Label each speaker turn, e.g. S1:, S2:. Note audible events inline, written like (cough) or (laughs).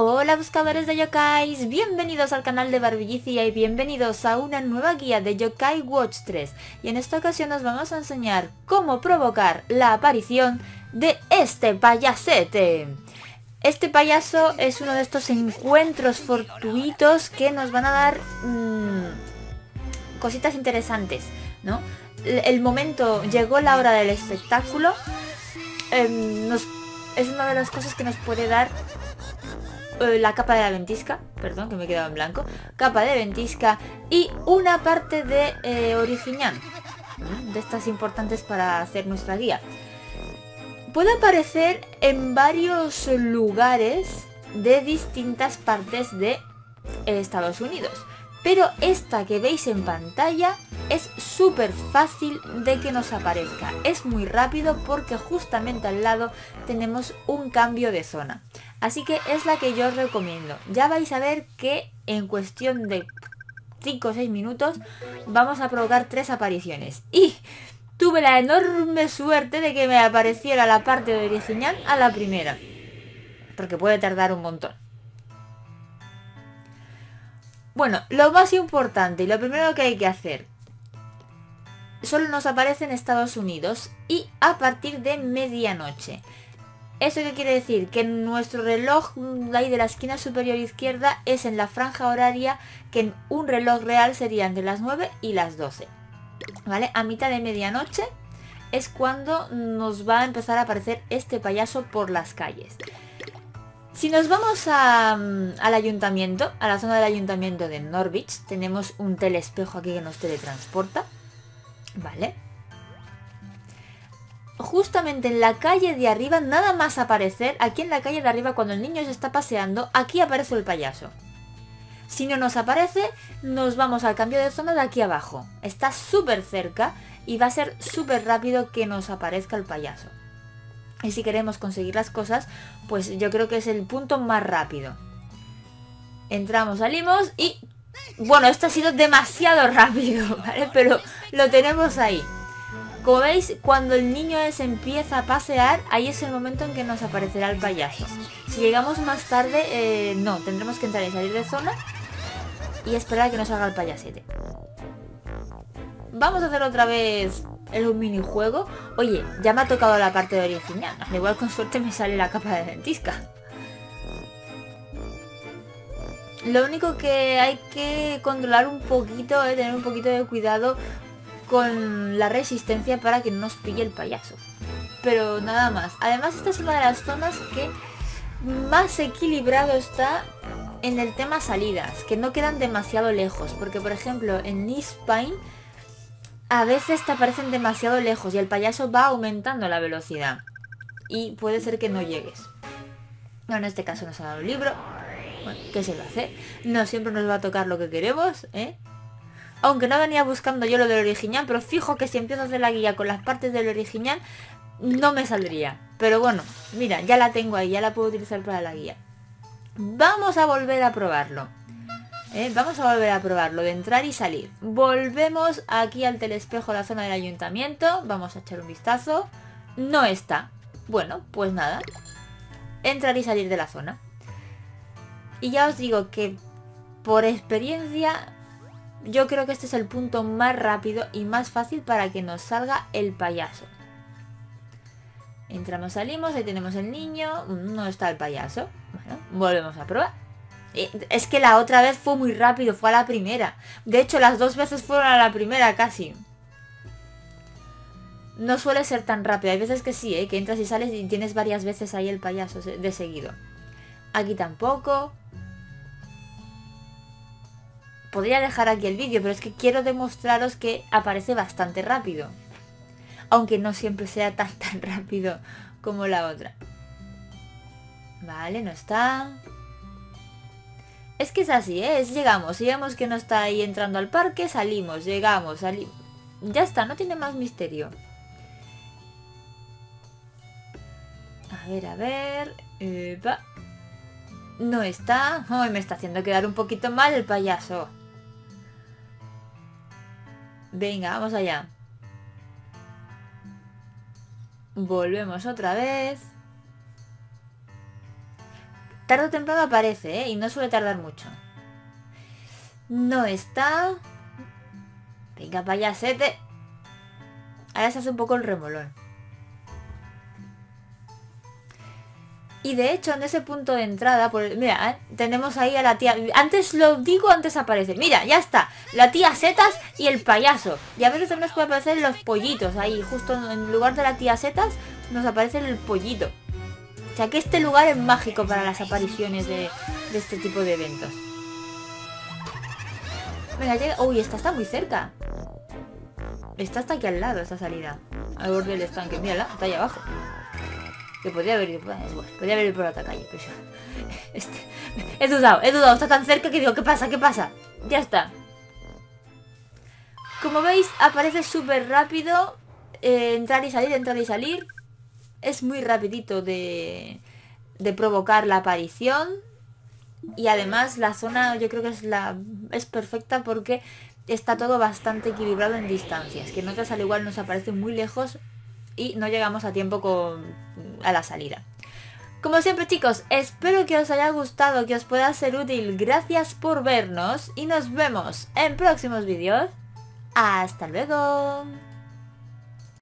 S1: Hola buscadores de yokais, bienvenidos al canal de Barbillicia y bienvenidos a una nueva guía de Yokai Watch 3 y en esta ocasión nos vamos a enseñar cómo provocar la aparición de este payasete. Este payaso es uno de estos encuentros fortuitos que nos van a dar mmm, cositas interesantes, ¿no? El momento, llegó la hora del espectáculo, nos, es una de las cosas que nos puede dar eh, la capa de la ventisca, perdón que me he quedado en blanco, capa de ventisca y una parte de eh, de estas importantes para hacer nuestra guía. Puede aparecer en varios lugares de distintas partes de Estados Unidos. Pero esta que veis en pantalla es súper fácil de que nos aparezca. Es muy rápido porque justamente al lado tenemos un cambio de zona. Así que es la que yo os recomiendo. Ya vais a ver que en cuestión de 5 o 6 minutos vamos a provocar tres apariciones. Y tuve la enorme suerte de que me apareciera la parte de original a la primera. Porque puede tardar un montón. Bueno, lo más importante y lo primero que hay que hacer. Solo nos aparece en Estados Unidos y a partir de medianoche. ¿Eso qué quiere decir? Que nuestro reloj ahí de la esquina superior izquierda es en la franja horaria que en un reloj real sería entre las 9 y las 12. ¿Vale? A mitad de medianoche es cuando nos va a empezar a aparecer este payaso por las calles. Si nos vamos mm, al ayuntamiento, a la zona del ayuntamiento de Norwich, tenemos un telespejo aquí que nos teletransporta. ¿Vale? justamente en la calle de arriba, nada más aparecer, aquí en la calle de arriba cuando el niño se está paseando, aquí aparece el payaso. Si no nos aparece, nos vamos al cambio de zona de aquí abajo. Está súper cerca y va a ser súper rápido que nos aparezca el payaso. Y si queremos conseguir las cosas, pues yo creo que es el punto más rápido. Entramos, salimos y... Bueno, esto ha sido demasiado rápido, (laughs) ¿vale? Pero lo tenemos ahí. Como veis, cuando el niño se empieza a pasear, ahí es el momento en que nos aparecerá el payaso. Si llegamos más tarde, eh, no, tendremos que entrar y salir de zona y esperar a que nos haga el payasete. Vamos a hacer otra vez el minijuego. Oye, ya me ha tocado la parte de original. igual con suerte me sale la capa de dentisca. Lo único que hay que controlar un poquito, es tener un poquito de cuidado con la resistencia para que no nos pille el payaso. Pero nada más. Además esta es una de las zonas que más equilibrado está en el tema salidas, que no quedan demasiado lejos. Porque por ejemplo en Nispine a veces te aparecen demasiado lejos y el payaso va aumentando la velocidad. Y puede ser que no llegues. No, en este caso nos ha dado un libro. Bueno, ¿qué se va a hacer? No siempre nos va a tocar lo que queremos, ¿eh? Aunque no venía buscando yo lo del original, pero fijo que si empiezo a hacer la guía con las partes del original, no me saldría. Pero bueno, mira, ya la tengo ahí, ya la puedo utilizar para la guía. Vamos a volver a probarlo. ¿eh? Vamos a volver a probarlo, de entrar y salir. Volvemos aquí al telespejo, la zona del ayuntamiento. Vamos a echar un vistazo. No está. Bueno, pues nada. Entrar y salir de la zona. Y ya os digo que por experiencia yo creo que este es el punto más rápido y más fácil para que nos salga el payaso. Entramos, salimos, ahí tenemos el niño, no está el payaso. Bueno, volvemos a probar. Es que la otra vez fue muy rápido, fue a la primera. De hecho, las dos veces fueron a la primera casi. No suele ser tan rápido. Hay veces que sí, ¿eh? que entras y sales y tienes varias veces ahí el payaso de seguido. Aquí tampoco podría dejar aquí el vídeo, pero es que quiero demostraros que aparece bastante rápido. Aunque no siempre sea tan (laughs) tan rápido como la otra. Vale, no está. Es que es así, ¿eh? llegamos, si vemos que no está ahí entrando al parque, salimos, llegamos, salimos. Ya está, no tiene más misterio. A ver, a ver. No está. Ay, me está haciendo quedar un poquito mal el payaso. Venga, vamos allá. Volvemos otra vez. Tarde o temprano aparece, ¿eh? Y no suele tardar mucho. No está. Venga, payasete. Ahora se hace un poco el remolón. Y de hecho, en ese punto de entrada, por, mira, ¿eh? tenemos ahí a la tía... Antes lo digo, antes aparece. Mira, ya está. La tía Setas y el payaso. Y a veces también nos puede aparecer los pollitos ahí. Justo en lugar de la tía Setas, nos aparece el pollito. O sea que este lugar es mágico para las apariciones de, de este tipo de eventos. Venga, llega... Uy, esta está muy cerca. Está aquí al lado, esta salida. Al borde del estanque. Mírala, está ahí abajo. Que podría haber ido, bueno, podría haber ido por otra calle, pero (laughs) este, he dudado, he dudado, está tan cerca que digo, ¿qué pasa? ¿Qué pasa? Ya está. Como veis, aparece súper rápido. Eh, entrar y salir, entrar y salir. Es muy rapidito de, de provocar la aparición. Y además la zona yo creo que es la es perfecta porque está todo bastante equilibrado en distancias. Que notas al igual nos aparece muy lejos y no llegamos a tiempo con, a la salida. Como siempre chicos, espero que os haya gustado, que os pueda ser útil. Gracias por vernos y nos vemos en próximos vídeos. ¡Hasta luego!